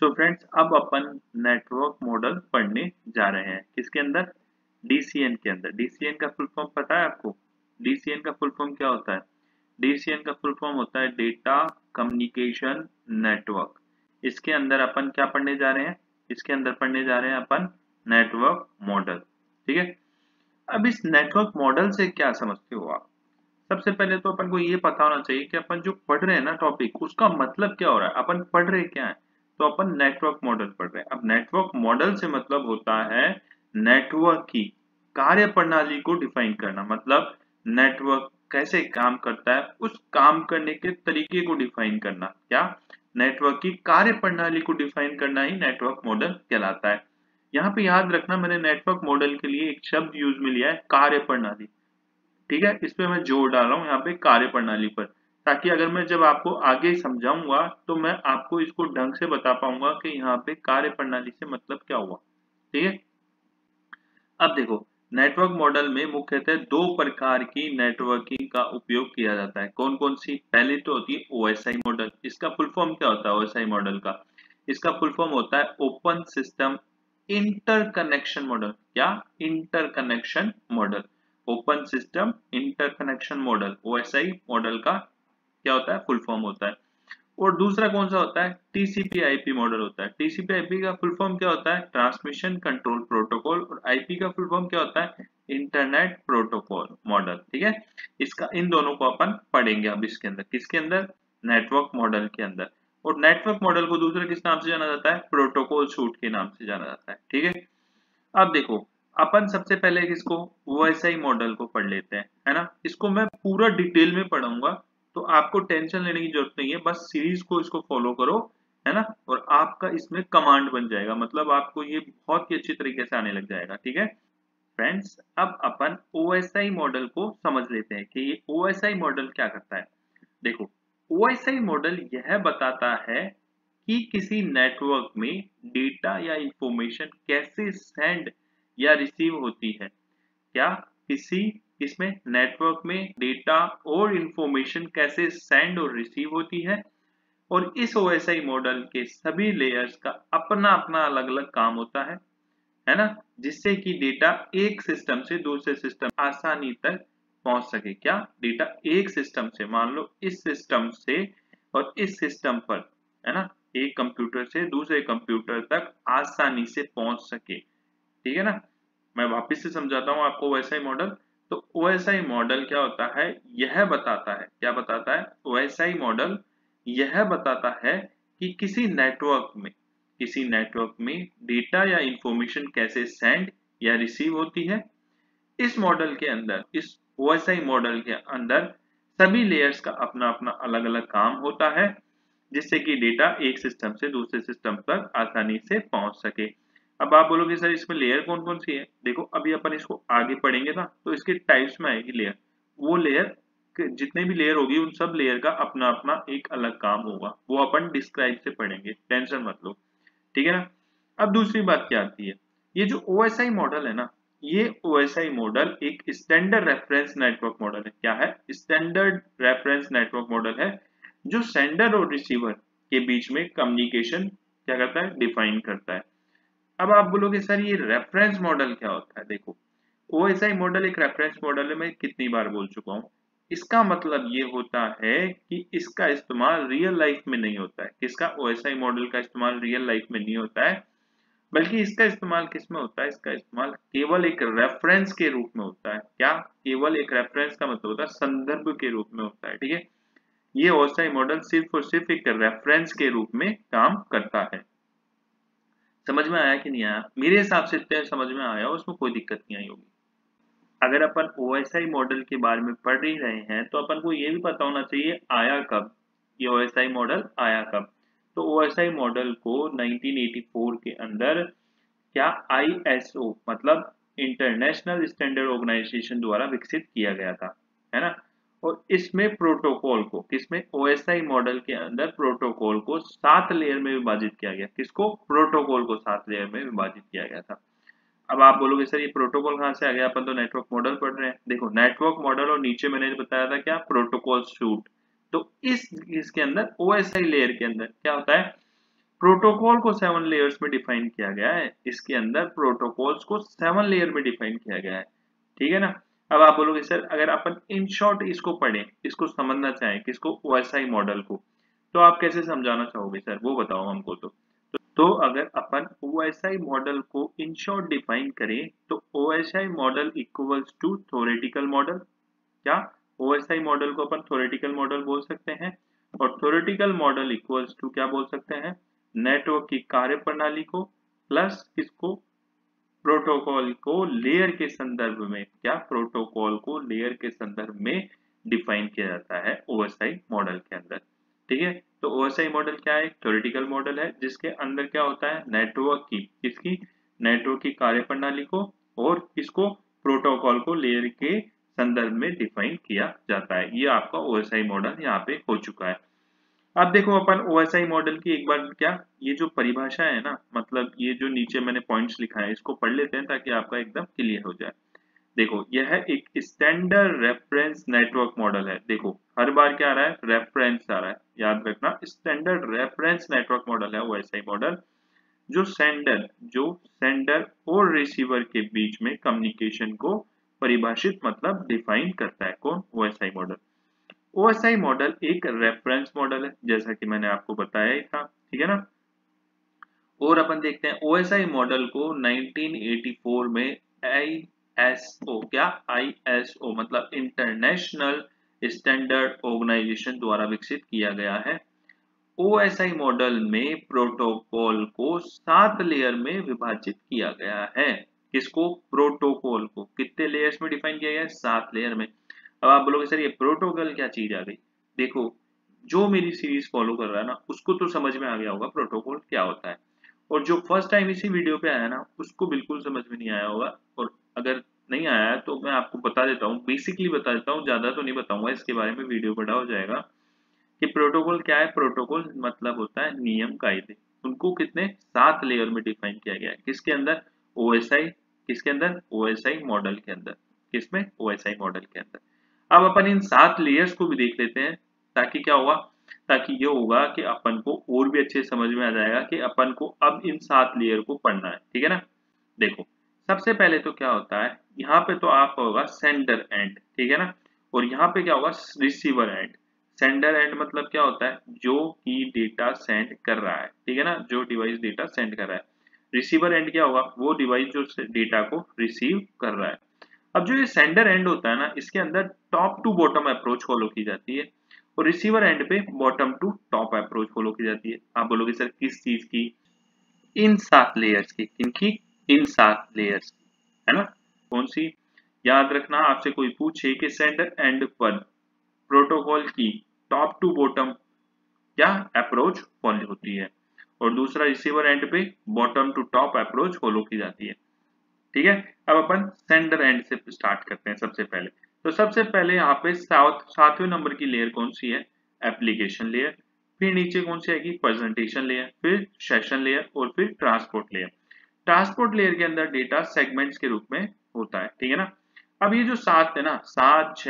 सो so friends अब अपन network model पढ़ने जा रहे हैं। किसके अंदर? डीसीएन के अंदर। डीसीएन का फुल फॉर्म पता है आपको? डीसीएन का फुल फॉर्म क्या होता है? डीसीएन का फुल फॉर्म होता है डेटा कम्युनिकेशन नेटवर्क इसके अंदर अपन क्या पढ़ने जा रहे हैं? इसके अंदर पढ़ने जा रहे हैं अपन नेटवर्क मॉडल ठीक है? अब इस नेटवर्क मॉडल से क्या समझते हो आप? सबसे पहले तो अपन को ये पता होना चाहिए कि अपन जो पढ़ रहे हैं ना टॉपिक उसका मतलब क्या हो रहा है? अपन पढ़ रहे क्या है? तो अपन नेटवर्क मॉडल पढ़ रहे हैं। अब नेटवर्क मॉडल से मतलब होता है नेटवर्क की कार्य प्रणाली को डिफाइन करना। मतलब नेटवर्क कैसे काम करता है, उस काम करने के तरीके को डिफाइन करना। क्या नेटवर्क की कार्य प्रणाली को डिफाइन करना ही नेटवर्क मॉडल कहलाता है। यहाँ पे याद रखना, मैंने नेटवर्क मॉडल के लिए एक शब्द यूज़ में लिया है कार्य प्रणाली ठीक है? इस पे मैं ज़ोर डाल रहा हूँ यहाँ पे कार्य प्रणाली पर। ताकि अगर मैं जब आपको आगे समझाऊँगा तो मैं आपको इसको ढंग से बता पाऊँगा कि यहाँ पे कार्य प्रणाली से मतलब क्या हुआ। ठीक है? अब देखो नेटवर्क मॉडल में मुख्यतः दो प्रकार की नेटवर्किंग का उपयोग किया जाता है। कौन कौन सी? पहले तो होती है ओएसआई मॉडल इसका फुल फॉर्म क्या होता है ओएसआई मॉडल का? इसका फुल फॉर्म होता है ओपन सिस्टम इंटरकनेक्शन मॉडल क्या? Interconnection model open system interconnection model OSI model का क्या होता है? फुल फॉर्म होता है। और दूसरा कौन सा होता है? टीसीपी मॉडल होता है। टीसीपी का फुल फॉर्म क्या होता है? ट्रांसमिशन कंट्रोल प्रोटोकॉल और आईपी का फुल फॉर्म क्या होता है? इंटरनेट प्रोटोकॉल मॉडल ठीक है? इसका, इन दोनों को अपन पढ़ेंगे अब इसके अंदर। किसके अंदर? नेटवर्क मॉडल के अंदर। और नेटवर्क मॉडल को दूसरा किस नाम से जाना जाता है? प्रोटोकॉल सूट के नाम से जाना जाता है, ठीक है? अब देखो, अपन सबसे पहले किसको? ओएसआई मॉडल को पढ़ लेते हैं, है ना? इसको मैं पूरा डिटेल में पढ़ाऊँगा। तो आपको टेंशन लेने की ज़रूरत नहीं है, बस सीरीज़ को इसको फॉलो करो, है ना? और आपका इसमें कमांड बन जाएगा। मतलब आपको ये बहुत ही अच्छी तरीके से आने लग जाएगा, ठीक है? फ्रेंड्स अब अपन ओएसआई मॉडल को समझ लेते हैं कि ये ओएसआई मॉडल क्या करता है। देखो ओएसआई मॉडल यह बताता है कि किसी नेटवर्क में डेटा या इंफॉर्मेशन कैसे सेंड या रिसीव होती है। क्या? किसी इसमें नेटवर्क में डेटा और इंफॉर्मेशन कैसे सेंड और रिसीव होती है और इस ओएसआई मॉडल के सभी लेयर्स का अपना अपना अलग अलग काम होता है है ना? जिससे कि डेटा एक सिस्टम से दूसरे सिस्टम आसानी तक पहुँच सके। क्या? डेटा एक सिस्टम से, मान लो इस सिस्टम से और इस सिस्टम पर, है ना? एक कंप्यूटर से दूसरे कंप्यूटर तक आसानी से पहुँच सके। ठीक है ना? मैं वापस से समझाता हूँ आपको ओएसआई मॉडल तो ओएसआई मॉडल क्या होता है? यह बताता है। क्या बताता है? ओएसआई मॉडल यह बताता है कि किसी नेटवर्क में, किसी नेटवर्क में डेटा या इंफॉर्मेशन कैसे सेंड या रिसीव होती है। इस मॉडल के अंदर, इस ओएसआई मॉडल के अंदर सभी लेयर्स का अपना अपना अलग अलग काम होता है, जिससे कि डेटा एक सिस्टम से दूसरे सिस्टम तक आसानी से पहुँच सके। अब आप बोलोगे, सर, इसमें लेयर कौन कौन सी है? देखो, अभी अपन इसको आगे पढ़ेंगे ना तो इसके टाइप्स में आएगी लेयर वो लेयर जितने भी लेयर होगी, उन सब लेयर का अपना अपना एक अलग काम होगा। वो अपन डिस्क्राइब से पढ़ेंगे। टेंशन मत लो। ठीक है ना? अब दूसरी बात क्या आती है? ये जो ओएसआई मॉडल है ना, ये OSI मॉडल एक स्टैंडर्ड रेफरेंस नेटवर्क मॉडल है। क्या है? स्टैंडर्ड रेफरेंस नेटवर्क मॉडल है, जो सेंडर और रिसीवर के बीच में कम्युनिकेशन क्या करता है? डिफाइन करता है। अब आप बोलोगे, सर, ये रेफरेंस मॉडल क्या होता है? देखो OSI मॉडल एक रेफरेंस मॉडल है, मैं कितनी बार बोल चुका हूँ। इसका मतलब ये होता है कि इसका इस्तेमाल रियल लाइफ में नहीं होता है। किसका? OSI मॉडल का इस्तेमाल रियल लाइफ में नहीं होता है, बल्कि इसका इस्तेमाल किसमें होता है? इसका इस्तेमाल केवल एक रेफरेंस के रूप में होता है। क्या? केवल एक रेफरेंस का मतलब होता है, संदर्भ के रूप में होता है, ठीक है? ये ओसाई मॉडल सिर्फ़ और सिर्फ़ एक रेफरेंस के रूप में काम करता है। समझ में आया कि नहीं आया? मेरे हिसाब से इतने समझ में आया, उसमें कोई दिक्कत नहीं आई होगी। अगर अपन ओएसआई मॉडल के बारे में पढ़ ही रहे हैं तो अपन को ये भी पता होना चाहिए, आया कब? ये ओएसआई मॉडल आया कब? तो ओएसआई मॉडल को 1984 के अंदर क्या ISO मतलब इंटरनेशनल स्टैंडर्ड ऑर्गेनाइजेशन द्वारा विकसित किया गया था, है ना? और इसमें प्रोटोकॉल को किसमें ओएसआई मॉडल के अंदर प्रोटोकॉल को सात लेयर में विभाजित किया गया। किसको? प्रोटोकॉल को सात लेयर में विभाजित किया गया था। अब आप बोलोगे, सर, ये प्रोटोकॉल कहाँ से आ गया? अपन तो नेटवर्क मॉडल पढ़ रहे हैं। देखो नेटवर्क मॉडल और नीचे मैंने बताया था क्या? प्रोटोकॉल सूट तो इस, इसके अंदर ओएसआई लेयर के अंदर क्या होता है? प्रोटोकॉल को सेवन लेयर्स में डिफाइन किया गया है। इसके अंदर प्रोटोकॉल्स को सेवन लेयर में डिफाइन किया गया है। ठीक है ना? अब आप बोलोगे, सर, अगर अपन इन शॉर्ट इसको पढ़ें, इसको समझना चाहें, किसको ओएसआई मॉडल को तो आप कैसे समझाना चाहोगे, सर? वो बताओ हमको तो। तो अगर अपन ओएसआई मॉडल को इन शॉर्ट डिफाइन करें तो OSI model equals to theoretical model क्या ओएसआई मॉडल को अपन थोरेटिकल मॉडल बोल सकते हैं, और थोरेटिकल मॉडल इक्वल्स टू क्या बोल सकते हैं? नेटवर्क की कार्य प्रणाली को प्लस किसको प्रोटोकॉल को लेयर के संदर्भ में, क्या प्रोटोकॉल को लेयर के संदर्भ में डिफाइन किया जाता है ओएसआई मॉडल के अंदर? ठीक है तो ओएसआई मॉडल क्या है? थ्योरेटिकल मॉडल है, जिसके अंदर क्या होता है? नेटवर्क की, किसकी? नेटवर्क की कार्य प्रणाली को और किसको? प्रोटोकॉल को लेयर के संदर्भ में डिफाइन किया जाता है। ये आपका ओएसआई मॉडल यहाँ पे हो चुका है। अब देखो अपन ओएसआई मॉडल की एक बार क्या, ये जो परिभाषा है ना मतलब ये जो नीचे मैंने पॉइंट्स लिखा है, इसको पढ़ लेते हैं ताकि आपका एकदम क्लियर हो जाए। देखो, यह है एक स्टैंडर्ड रेफरेंस नेटवर्क मॉडल है। देखो, हर बार क्या आ रहा है? रेफरेंस आ रहा है। याद रखना स्टैंडर्ड रेफरेंस नेटवर्क मॉडल है ओएसआई मॉडल जो सेंडर जो सेंडर और रिसीवर के बीच में कम्युनिकेशन को परिभाषित मतलब डिफाइन करता है। कौन? ओएसआई मॉडल ओएसआई मॉडल एक रेफरेंस मॉडल है, जैसा कि मैंने आपको बताया ही था, ठीक है ना? और अपन देखते हैं, ओएसआई मॉडल को 1984 में आईएसओ क्या? आईएसओ मतलब इंटरनेशनल स्टैंडर्ड ऑर्गेनाइजेशन द्वारा विकसित किया गया है। ओएसआई मॉडल में प्रोटोकॉल को सात लेयर में विभाजित किया गया है। किसको? प्रोटोकॉल को। कितने लेयर्स में डिफाइन किया गया है? सात लेयर में। अब आप बोलोगे, सर, ये प्रोटोकॉल क्या चीज़ आ गई? देखो, जो मेरी सीरीज़ फॉलो कर रहा है ना, उसको तो समझ में आ गया होगा प्रोटोकॉल क्या होता है। और जो फ़र्स्ट टाइम इसी वीडियो पे आया ना, उसको बिल्कुल समझ में नहीं आया होगा। और अगर नहीं आया तो मैं आपको बता देता हूँ बेसिकली बता देता हूँ, ज़्यादा तो नहीं बताऊँगा, इसके बारे में वीडियो बड़ा हो जाएगा कि प्रोटोकॉल क्या है। प्रोटोकॉल मतलब होता है नियम कायदे। उनको कितने? सात लेयर में डिफाइन किया गया है। किसके अंदर? ओएसआई किसके अंदर? ओएसआई मॉडल के अंदर। किसमें? ओएसआई मॉडल के अंदर। अब अपन इन सात लेयर्स को भी देख लेते हैं, ताकि क्या होगा, ताकि ये होगा कि अपन को और भी अच्छे समझ में आ जाएगा कि अपन को अब इन सात लेयर को पढ़ना है, ठीक है ना? देखो, सबसे पहले तो क्या होता है, यहाँ पे तो आपका होगा सेंडर एंड ठीक है ना? और यहाँ पे क्या होगा रिसीवर एंड सेंडर एंड मतलब क्या होता है, जो की डेटा सेंड कर रहा है, ठीक है ना? जो डिवाइस डेटा सेंड कर रहा है। रिसीवर एंड क्या होगा, वो डिवाइस जो डेटा को रिसीव कर रहा है। अब जो ये सेंडर एंड होता है ना, इसके अंदर top to bottom approach follow की जाती है और रिसीवर एंड पे bottom to top approach follow की जाती है। आप बोलोगे, सर, किस चीज़ की? इन सात लेयर्स की किनकी इन सात लेयर्स है ना? कौन सी? याद रखना, आपसे कोई पूछे कि सेंडर एंड पर प्रोटोकॉल की टॉप टू बॉटम क्या अप्रोच फॉलो होती है? और दूसरा रिसीवर एंड पे bottom to top approach follow की जाती है। ठीक है? अब अपन सेंडर एंड से स्टार्ट करते हैं सबसे पहले। तो सबसे पहले यहाँ पे सात सातवें नंबर की लेयर कौन सी है? एप्लीकेशन लेयर फिर नीचे कौन सी आएगी? प्रेजेंटेशन लेयर फिर सेशन लेयर और फिर ट्रांसपोर्ट लेयर ट्रांसपोर्ट लेयर के अंदर डेटा सेगमेंट्स के रूप में होता है, ठीक है ना? अब ये जो सात है ना, सात छ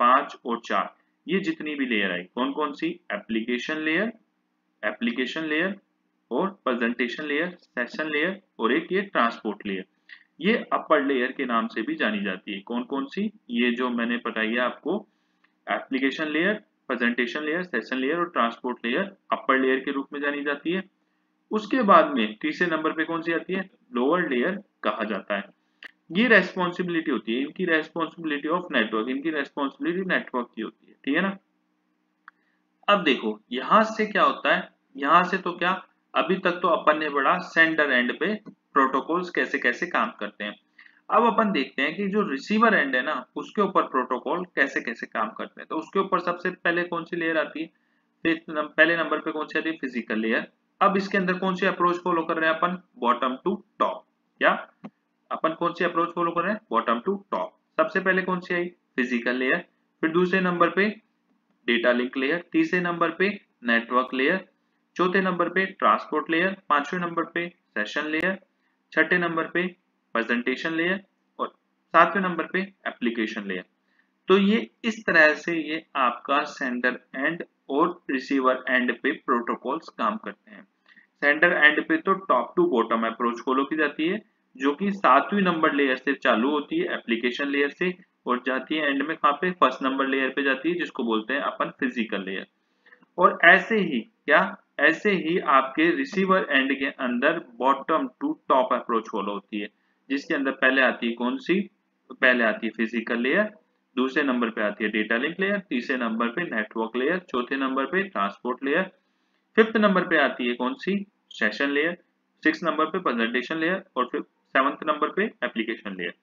पाँच और चार, ये जितनी भी लेयर आई कौन कौन सी? एप्लीकेशन लेयर एप्लीकेशन लेयर और प्रेजेंटेशन लेयर सेशन लेयर और एक ये ट्रांसपोर्ट लेयर ये अपर लेयर के नाम से भी जानी जाती है। कौन कौन सी? ये जो मैंने बताई है आपको application layer presentation layer session layer और ट्रांसपोर्ट लेयर अपर लेयर के रूप में जानी जाती है। उसके बाद में तीसरे नंबर पे कौन सी आती है? लोअर लेयर कहा जाता है। ये रेस्पॉन्सिबिलिटी होती है। इनकी रेस्पॉन्सिबिलिटी ऑफ़ नेटवर्क इनकी रेस्पॉन्सिबिलिटी नेटवर्क की होती है। ठीक है ना? अब देखो, यहाँ से क्या होता है? यहाँ से तो क्या? अभी तक तो अपन ने पढ़ा सेंडर एंड पे प्रोटोकॉल्स कैसे कैसे काम करते हैं। अब अपन देखते हैं कि जो रिसीवर एंड है ना, उसके ऊपर प्रोटोकॉल कैसे कैसे काम करते हैं। तो उसके ऊपर सबसे पहले कौन सी लेयर आती है? पहले नंबर पे कौन सी आती है? फ़िज़िकल लेयर अब इसके अंदर कौन सी अप्रोच फॉलो कर रहे हैं अपन? बॉटम टू टॉप क्या अपन कौन सी अप्रोच फॉलो कर रहे हैं? बॉटम टू टॉप सबसे पहले कौन सी आई? फ़िज़िकल लेयर फिर दूसरे नंबर पे डेटा लिंक लेयर तीसरे नंबर पे नेटवर्क लेयर चौथे नंबर पे ट्रांसपोर्ट लेयर पाँचवें नंबर पे सेशन लेयर छठे नंबर पे प्रेजेंटेशन लेयर और सातवें नंबर पे एप्लीकेशन लेयर तो ये इस तरह से ये आपका सेंडर एंड और रिसीवर एंड पे प्रोटोकॉल्स काम करते हैं। सेंडर एंड पे तो top to bottom approach follow की जाती है, जो कि सातवीं नंबर लेयर से चालू होती है एप्लीकेशन लेयर से और जाती है एंड में कहाँ पे? फ़र्स्ट नंबर लेयर पे जाती है, जिसको बोलते हैं अपन फ़िज़िकल लेयर और ऐसे ही क्या ऐसे ही आपके रिसीवर एंड के अंदर bottom to top approach follow होती है। जिसके अंदर पहले आती है कौन सी? पहले आती है फ़िज़िकल लेयर दूसरे नंबर पे आती है डेटा लिंक लेयर तीसरे नंबर पे नेटवर्क लेयर चौथे नंबर पे ट्रांसपोर्ट लेयर फिफ्थ नंबर पे आती है कौन सी? सेशन लेयर सिक्स नंबर पे प्रेजेंटेशन लेयर और फिर सेवंथ नंबर पे एप्लीकेशन लेयर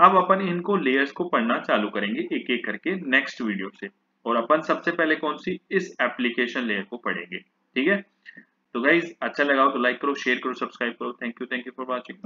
अब अपन इनको लेयर्स को पढ़ना चालू करेंगे एक एक करके नेक्स्ट वीडियो से। और अपन सबसे पहले कौन सी? इस एप्लीकेशन लेयर को पढ़ेंगे। ठीक है? तो गाइज़ अच्छा लगाओ तो लाइक करो शेयर करो सब्सक्राइब करो। Thank you thank you for watching